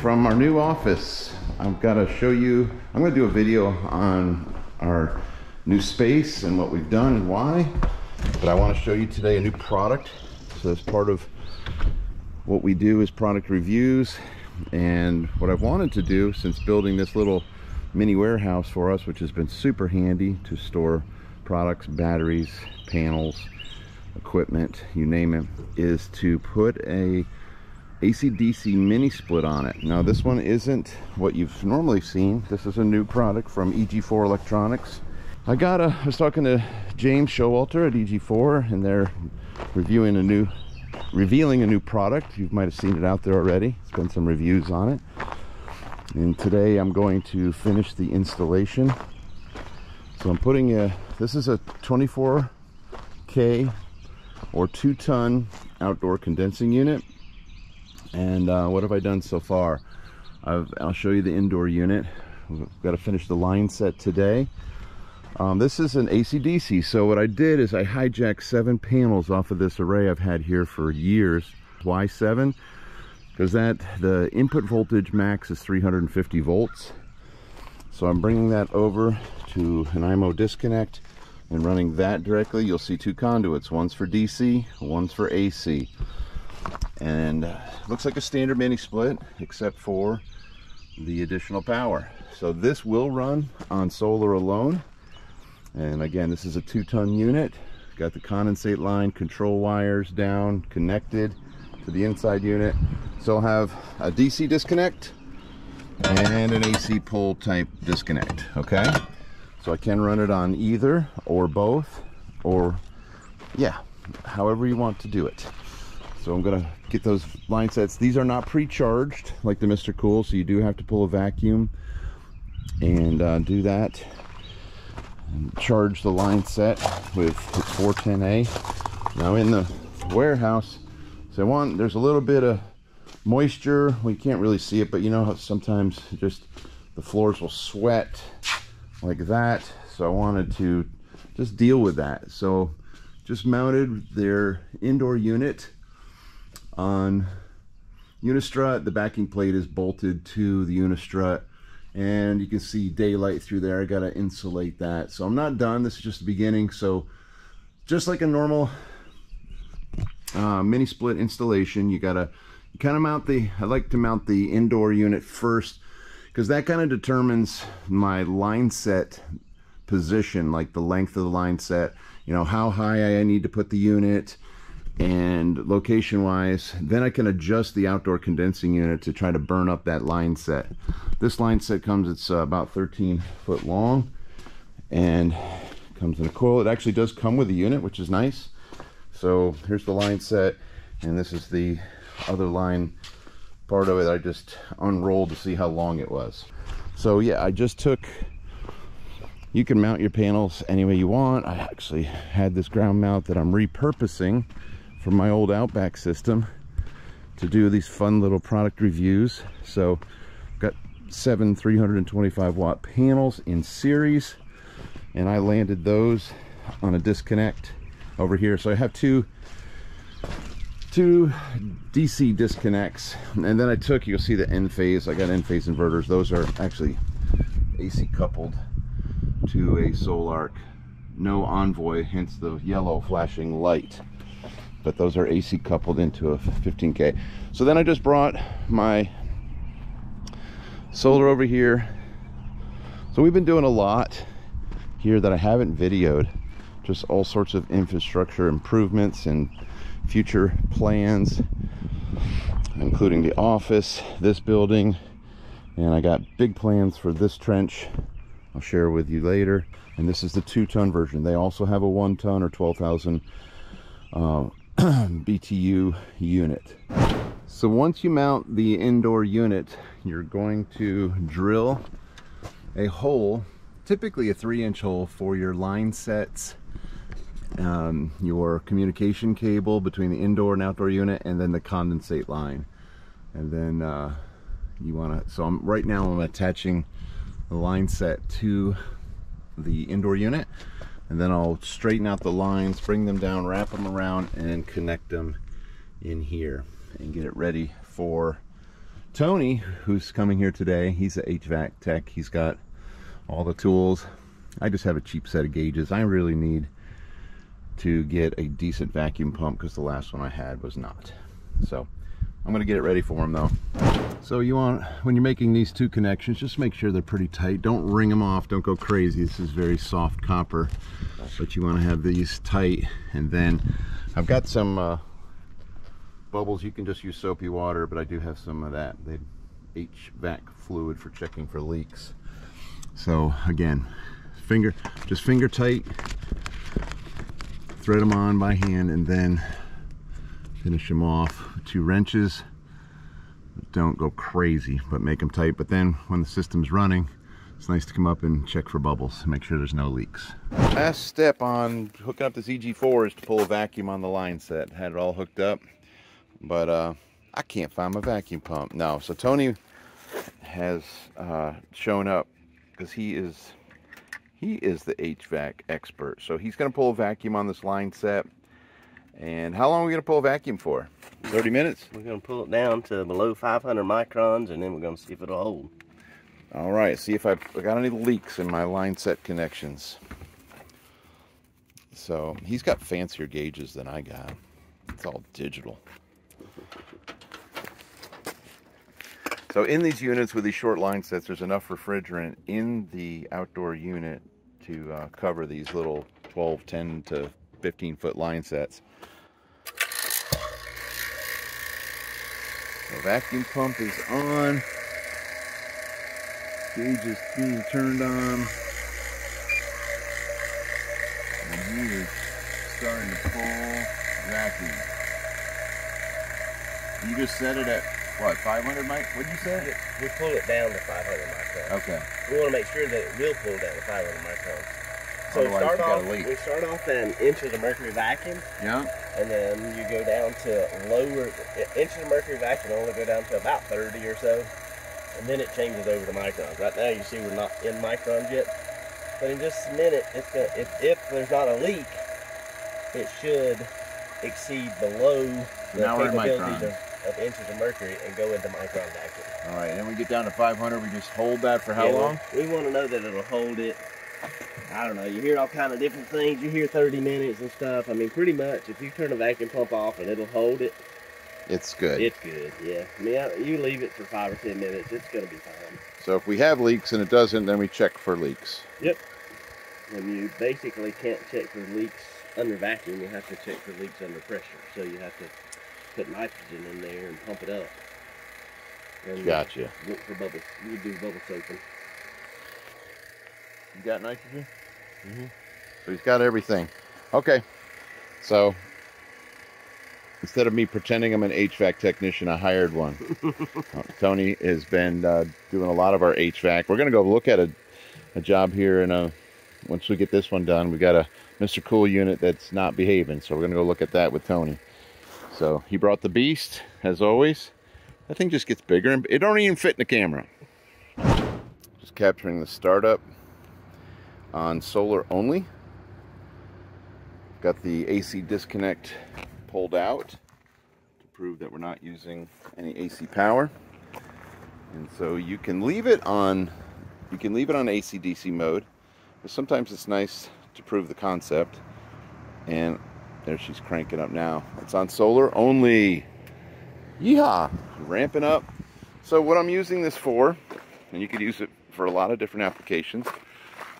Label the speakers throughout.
Speaker 1: 575. Good morning from our new office. I've got to show you, I'm going to do a video on our new space and what we've done and why. But I want to show you today a new product. So as part of what we do is product reviews. And what I've wanted to do since building this little mini warehouse for us, which has been super handy to store products, batteries, panels, equipment, you name it, is to put a AC/DC mini split on it. Now this one isn't what you've normally seen. This is a new product from EG4 Electronics. I got a, I was talking to James Showalter at EG4 and they're reviewing a new, revealing a new product. You might have seen it out there already. It's been some reviews on it. And today I'm going to finish the installation. So I'm putting a, this is a 24K or two ton outdoor condensing unit and uh, what have I done so far? i will show you the indoor unit. We've got to finish the line set today. Um, this is an AC/DC, so what I did is I hijacked seven panels off of this array I've had here for years. Why seven? Because that the input voltage max is 350 volts. So I'm bringing that over to an IMO disconnect and running that directly. You'll see two conduits. One's for DC, one's for AC and uh, looks like a standard mini split except for the additional power. So this will run on solar alone. And again this is a two-ton unit. Got the condensate line control wires down connected to the inside unit. So I'll have a DC disconnect and an AC pull type disconnect okay? So I can run it on either or both or yeah however you want to do it so I'm gonna get those line sets. These are not pre-charged like the Mr. Cool, so you do have to pull a vacuum and uh, do that. And charge the line set with 410A. Now in the warehouse, so want, there's a little bit of moisture. We can't really see it, but you know how sometimes just the floors will sweat like that. So I wanted to just deal with that. So just mounted their indoor unit on unistrut. The backing plate is bolted to the unistrut and you can see daylight through there. I got to insulate that. So I'm not done. This is just the beginning. So just like a normal uh, mini split installation, you got to kind of mount the, I like to mount the indoor unit first because that kind of determines my line set position, like the length of the line set, you know, how high I need to put the unit, and location wise then I can adjust the outdoor condensing unit to try to burn up that line set. This line set comes it's uh, about 13 foot long and comes in a coil. It actually does come with a unit which is nice. So here's the line set and this is the other line part of it I just unrolled to see how long it was. So yeah I just took you can mount your panels any way you want. I actually had this ground mount that I'm repurposing from my old Outback system to do these fun little product reviews. So I've got seven 325 watt panels in series and I landed those on a disconnect over here. So I have two two DC disconnects and then I took you'll see the N Enphase I got N Enphase inverters those are actually AC coupled to a Sol-Ark no envoy hence the yellow flashing light but those are AC coupled into a 15K. So then I just brought my solar over here. So we've been doing a lot here that I haven't videoed. Just all sorts of infrastructure improvements and future plans, including the office, this building, and I got big plans for this trench. I'll share with you later. And this is the two ton version. They also have a one ton or 12,000 uh, BTU unit. So once you mount the indoor unit, you're going to drill a hole, typically a three inch hole for your line sets, um, your communication cable between the indoor and outdoor unit, and then the condensate line. And then uh, you wanna, so I'm right now I'm attaching the line set to the indoor unit and then I'll straighten out the lines bring them down wrap them around and connect them in here and get it ready for Tony, who's coming here today, he's a HVAC tech. He's got all the tools. I just have a cheap set of gauges. I really need to get a decent vacuum pump because the last one I had was not. So I'm going to get it ready for him though. So you want, when you're making these two connections, just make sure they're pretty tight. Don't wring them off. Don't go crazy. This is very soft copper. But you want to have these tight. And then I've got some uh, bubbles. You can just use soapy water, but I do have some of that. They HVAC fluid for checking for leaks. So again, finger, just finger tight. Thread them on by hand and then finish them off two wrenches don't go crazy but make them tight. But then when the system's running it's nice to come up and check for bubbles make sure there's no leaks. Last step on hooking up this EG4 is to pull a vacuum on the line set. Had it all hooked up but uh, I can't find my vacuum pump. No so Tony has uh, shown up because he is he is the HVAC expert. So he's gonna pull a vacuum on this line set and how long are we going to pull a vacuum for? 30 minutes?
Speaker 2: We're going to pull it down to below 500 microns and then we're going to see if it'll hold.
Speaker 1: All right, see if I've got any leaks in my line set connections. So he's got fancier gauges than I got. It's all digital. So in these units with these short line sets, there's enough refrigerant in the outdoor unit to uh, cover these little 12, 10 to 15 foot line sets. The vacuum pump is on. Gauge is being turned on. And he is starting to pull vacuum. You just set it at what, 500 mic? What did you say?
Speaker 2: We pull it down to 500 microns.
Speaker 1: Okay.
Speaker 2: We want to make sure that it will pull down to 500 microns. So
Speaker 1: Otherwise
Speaker 2: start
Speaker 1: you
Speaker 2: off,
Speaker 1: gotta leak.
Speaker 2: we start off an inch of the mercury vacuum,
Speaker 1: Yeah.
Speaker 2: and then you go down to lower, inch of the mercury vacuum only go down to about 30 or so, and then it changes over to microns. Right now you see we're not in microns yet, but in just a minute, it's gonna, if, if there's not a leak, it should exceed below the
Speaker 1: Now
Speaker 2: capabilities of, of inches of mercury and go into micron vacuum.
Speaker 1: All right, and then we get down to 500. We just hold that for how
Speaker 2: Yeah, we-
Speaker 1: long?
Speaker 2: We, want to know that it'll hold it. I don't know. You hear all kind of different things. You hear 30 minutes and stuff. I mean, pretty much, if you turn a vacuum pump off and it'll hold it,
Speaker 1: It's good.
Speaker 2: it's good. Yeah. I mean, I- you leave it for five or 10 minutes, it's gonna be fine.
Speaker 1: so if we have leaks and it doesn't, then we check for leaks. Yep.
Speaker 2: And you basically can't check for leaks under vacuum. You have to check for leaks under pressure. So you have to put nitrogen in there and pump it up. And
Speaker 1: Gotcha.
Speaker 2: Look for bubbles. You do bubble soaking.
Speaker 1: You got nitrogen?
Speaker 2: Mm-hmm.
Speaker 1: So he's got everything. Okay. So instead of me pretending I'm an HVAC technician, I hired one. Uh, Tony has been uh, doing a lot of our HVAC. We're going to go look at a, a job here and uh, once we get this one done, we got a Mr. Cool unit that's not behaving. So we're going to go look at that with Tony. So he brought the beast, as always. That thing just gets bigger and it don't even fit in the camera. Just capturing the startup on solar only. Got the AC disconnect pulled out to prove that we're not using any AC power. And so you can leave it on you can leave it on AC DC mode, but sometimes it's nice to prove the concept. And there she's cranking up now. It's on solar only. Yeehaw! Ramping up. So what I'm using this for, and you could use it for a lot of different applications.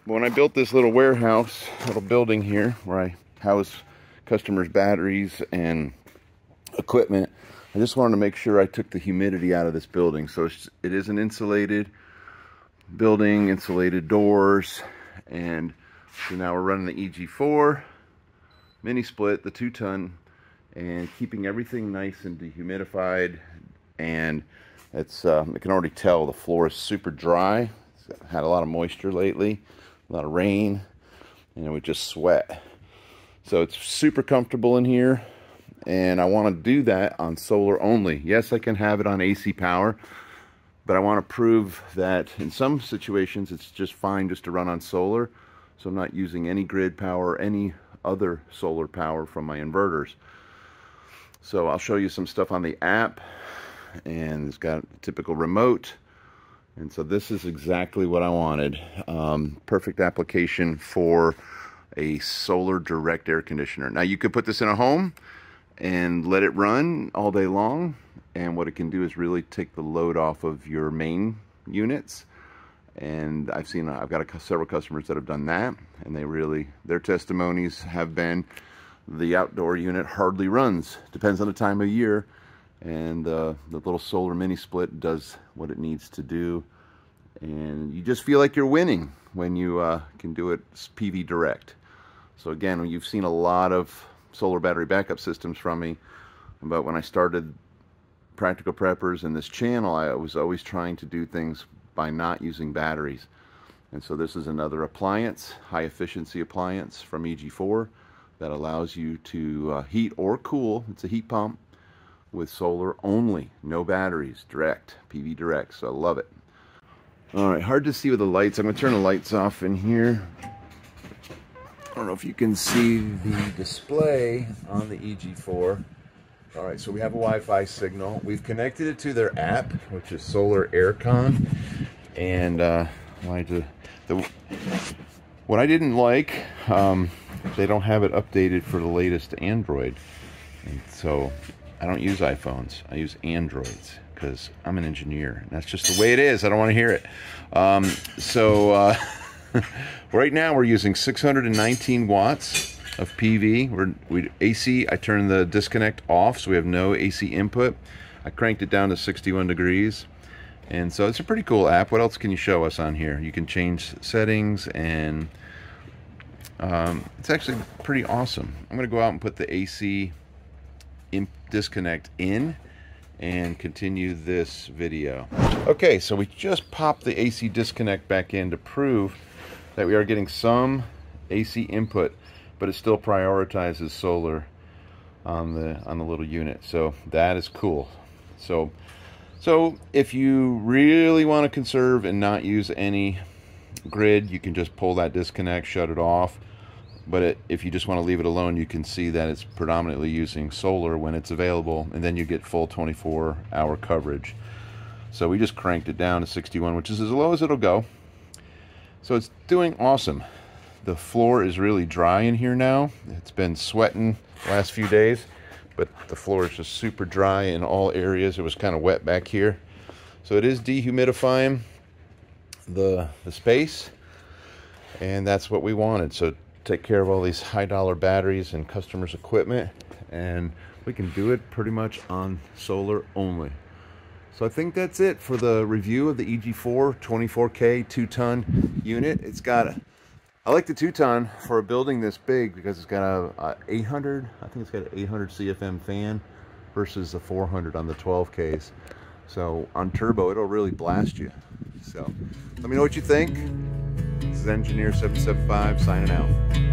Speaker 1: But when I built this little warehouse, little building here where I house customers' batteries and equipment, I just wanted to make sure I took the humidity out of this building. So it is an insulated building, insulated doors, and so now we're running the EG4 mini split, the two ton, and keeping everything nice and dehumidified. And it's, uh, I can already tell the floor is super dry. It's had a lot of moisture lately, a lot of rain, and it would just sweat. So it's super comfortable in here. And I want to do that on solar only. Yes, I can have it on AC power, but I want to prove that in some situations it's just fine just to run on solar. So I'm not using any grid power, or any other solar power from my inverters. So I'll show you some stuff on the app and it's got typical remote. And so this is exactly what I wanted. Um, perfect application for a solar direct air conditioner. Now you could put this in a home and let it run all day long. And what it can do is really take the load off of your main units. And I've seen, I've got a, several customers that have done that and they really, their testimonies have been the outdoor unit hardly runs. Depends on the time of year. And uh, the little solar mini split does what it needs to do. And you just feel like you're winning when you uh, can do it PV direct. So again, you've seen a lot of solar battery backup systems from me. But when I started Practical Preppers and this channel, I was always trying to do things by not using batteries. And so this is another appliance, high efficiency appliance from EG4 that allows you to uh, heat or cool. It's a heat pump with solar only, no batteries, direct, PV direct, so I love it. All right, hard to see with the lights. I'm gonna turn the lights off in here. I don't know if you can see the display on the EG4. All right, so we have a Wi-Fi signal. We've connected it to their app, which is Solar Aircon. And uh, the, what I didn't like, um, they don't have it updated for the latest Android. And so I don't use iPhones. I use Androids because I'm an engineer. And that's just the way it is. I don't want to hear it. Um, so uh, right now we're using 619 watts of PV. We're we AC. I turned the disconnect off, so we have no AC input. I cranked it down to 61 degrees. And so it's a pretty cool app. What else can you show us on here? You can change settings and um, it's actually pretty awesome. I'm going to go out and put the AC disconnect in and continue this video. Okay, so we just popped the AC disconnect back in to prove that we are getting some AC input, but it still prioritizes solar on the on the little unit. So that is cool. So so if you really want to conserve and not use any grid, you can just pull that disconnect, shut it off but it, if you just want to leave it alone you can see that it's predominantly using solar when it's available and then you get full 24 hour coverage. So we just cranked it down to 61 which is as low as it'll go. So it's doing awesome. The floor is really dry in here now. It's been sweating the last few days but the floor is just super dry in all areas. It was kind of wet back here. So it is dehumidifying the the space and that's what we wanted. So take care of all these high dollar batteries and customers equipment and we can do it pretty much on solar only. So I think that's it for the review of the EG4 24k 2 ton unit. It's got a, I like the 2 ton for a building this big because it's got a, a 800 I think it's got an 800 CFM fan versus the 400 on the 12Ks so on turbo it'll really blast you. So let me know what you think this is Engineer775 signing out.